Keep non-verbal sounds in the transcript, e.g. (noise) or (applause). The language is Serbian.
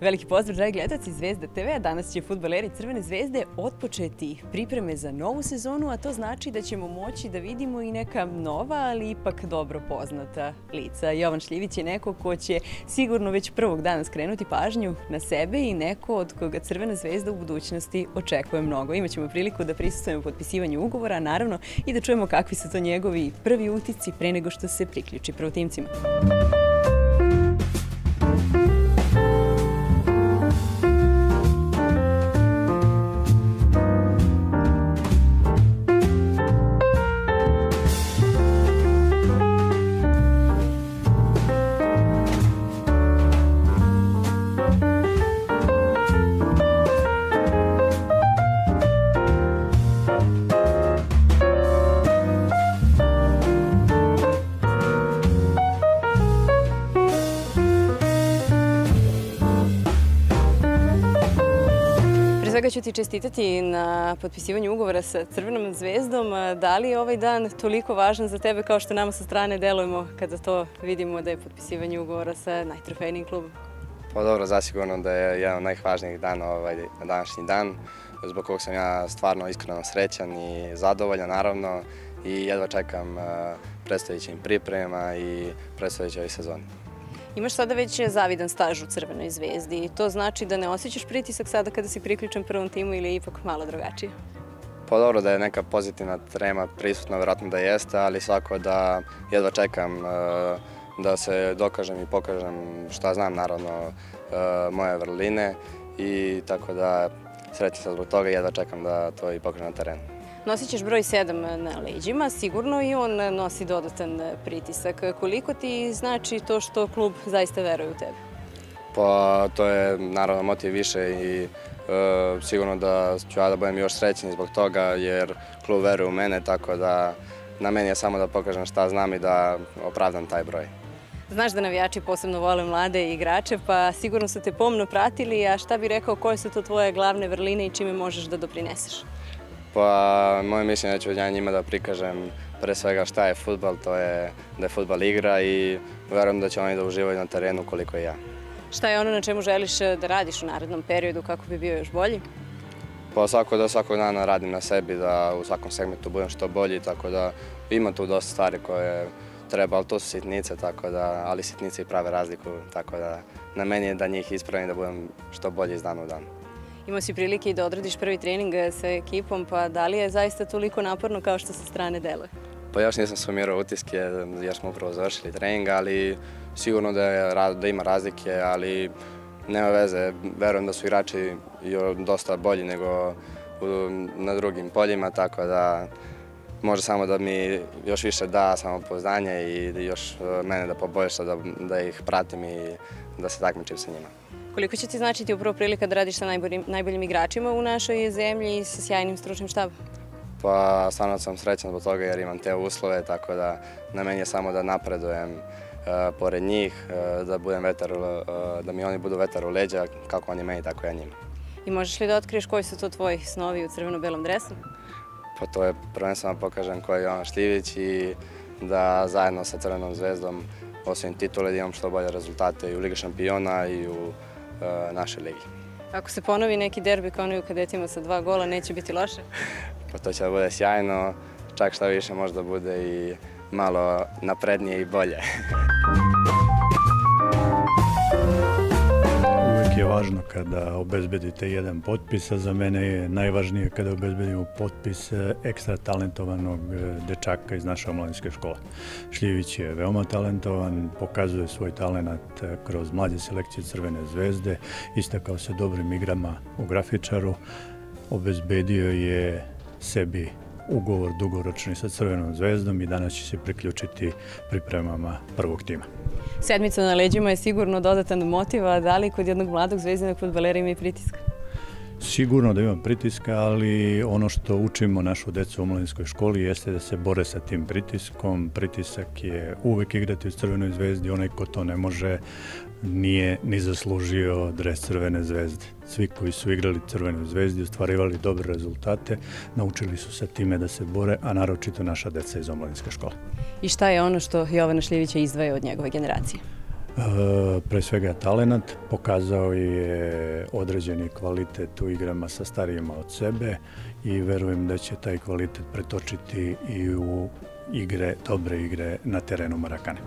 Veliki pozdrav, dragi gledalci Zvezda TV. Danas će futbaleri Crvene zvezde otpočeti pripreme za novu sezonu, a to znači da ćemo moći da vidimo i neka nova, ali ipak dobro poznata lica. Jovan Šljivić je neko ko će sigurno već prvog dana skrenuti pažnju na sebe i neko od koga Crvena zvezda u budućnosti očekuje mnogo. Imaćemo priliku da prisustujemo potpisivanju ugovora, naravno i da čujemo kakvi su to njegovi prvi utici pre nego što se priključi prvotimcima. Svega ću ti čestitati na potpisivanju ugovora sa Crvenom zvezdom. Da li je ovaj dan toliko važan za tebe kao što nama sa strane delujemo kada to vidimo da je potpisivanje ugovora sa najtrofejnijim klubom? Pa dobro, zasigurno da je jedan od najvažnijih dana ovaj današnji dan, zbog kog sam ja stvarno iskreno srećan i zadovoljan naravno i jedva čekam predstojećim priprema i predstojećoj sezoni. Imaš sada već zavidan staž u Crvenoj zvezdi i to znači da ne osjećaš pritisak sada kada si priključen prvom timu ili je ipak malo drugačije? Pa dobro da je neka pozitivna trema prisutna, vjerojatno da jeste, ali svako da jedva čekam e, da se dokažem i pokažem šta znam, naravno, e, moje vrline i tako da srećem se zbog toga i jedva čekam da to i pokažem na terenu. Nosit ćeš broj 7 na leđima, sigurno i on nosi dodatan pritisak. Koliko ti znači to što klub zaista veruje u tebe? Pa to je naravno motiv više i e, sigurno da ću ja da budem još srećen zbog toga jer klub veruje u mene, tako da na meni je samo da pokažem šta znam i da opravdam taj broj. Znaš da navijači posebno vole mlade igrače, pa sigurno su te pomno pratili, a šta bi rekao koje su to tvoje glavne vrline i čime možeš da doprineseš? Pa moje mišljenje da ću ja njima da prikažem pre svega šta je futbal, to je da je futbal igra i verujem da će oni da uživaju na terenu koliko i ja. Šta je ono na čemu želiš da radiš u narednom periodu kako bi bio još bolji? Pa svako da svakog dana radim na sebi, da u svakom segmentu budem što bolji, tako da ima tu dosta stvari koje treba, ali to su sitnice, tako da, ali sitnice i prave razliku, tako da na meni je da njih ispravim da budem što bolji iz dana u dan. Imao si prilike i da odradiš prvi trening eh, sa ekipom, pa da li je zaista toliko naporno kao što sa strane deluje? Pa još nisam sumirao utiske jer smo upravo završili trening, ali sigurno da, da ima razlike, ali nema veze. Verujem da su igrači dosta bolji nego na drugim poljima, tako da može samo da mi još više da samopoznanje i još eh, mene da poboljša, da, da ih pratim i da se takmičim sa njima. Koliko će ti značiti upravo prilika da radiš sa najboljim, najboljim igračima u našoj zemlji i sa sjajnim stručnim štabom? Pa stvarno sam srećan zbog toga jer imam te uslove, tako da na meni je samo da napredujem uh, pored njih, uh, da, budem vetar, uh, da mi oni budu vetar u leđa, kako oni meni, tako ja njima. I možeš li da otkriješ koji su to tvoji snovi u crveno-belom dresu? Pa to je prvenstveno pokažem koji je Jovan Šljivić i da zajedno sa Crvenom zvezdom osim titule da imam što bolje rezultate i u Liga šampiona i u naše ligi. Ako se ponovi neki derbi kao onaj u kadetima sa dva gola, neće biti loše? Pa to će da bude sjajno, čak šta više možda bude i malo naprednije i bolje. (laughs) važno kada obezbedite jedan potpis, a za mene je najvažnije kada obezbedimo potpis e, ekstra talentovanog e, dečaka iz naše omladinske škole. Šljivić je veoma talentovan, pokazuje svoj talent e, kroz mlađe selekcije Crvene zvezde, istakao se dobrim igrama u grafičaru, obezbedio je sebi ugovor dugoročni sa Crvenom zvezdom i danas će se priključiti pripremama prvog tima. Sedmica na leđima je sigurno dodatan motiv, a da li kod jednog mladog zvezdinog futbalera ima i pritiska? Sigurno da ima pritiska, ali ono što učimo našu decu u omladinskoj školi jeste da se bore sa tim pritiskom. Pritisak je uvek igrati u Crvenoj zvezdi, onaj ko to ne može nije ni zaslužio dres Crvene zvezde svi koji su igrali Crvenoj zvezdi, ostvarivali dobre rezultate, naučili su se time da se bore, a naročito naša deca iz omladinske škole. I šta je ono što Jovana Šljivića izdvaja od njegove generacije? E, pre svega talent, pokazao je određeni kvalitet u igrama sa starijima od sebe i verujem da će taj kvalitet pretočiti i u igre, dobre igre na terenu Marakane.